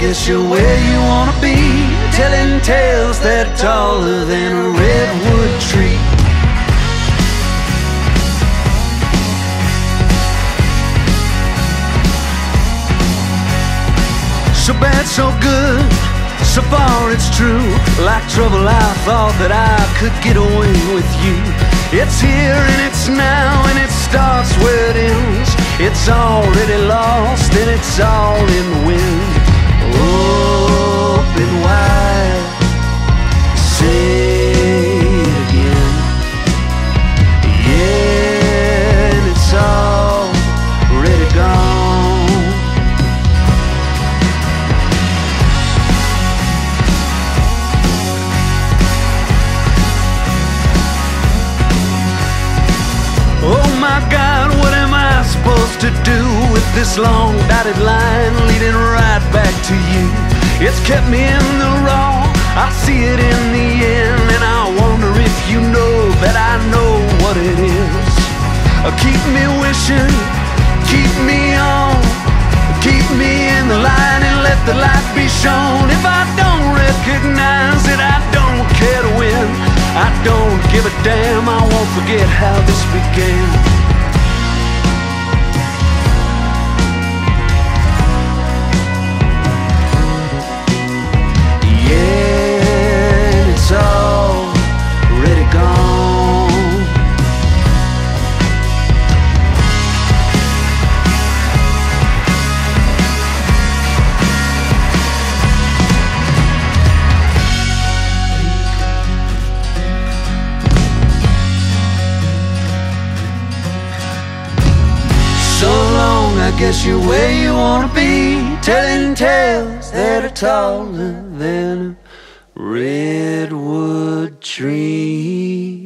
guess you're where you wanna be, telling tales that are taller than a redwood tree. So bad, so good, so far it's true. Like trouble, I thought that I could get away with you. It's here and it's now, and it starts where it ends. It's already lost, and it's all in the wind. Open wide, say it again. Yeah, it's already gone. Oh my God, what am I supposed to do with this long dotted line leading right back to you? It's kept me in the wrong, I see it in the end, and I wonder if you know that I know what it is. Uh, Keep me wishing, keep me on, keep me in the line and let the light be shown. If I don't recognize it, I don't care to win. I don't give a damn, I won't forget how this began. I guess you're where you wanna be, telling tales that are taller than a redwood tree.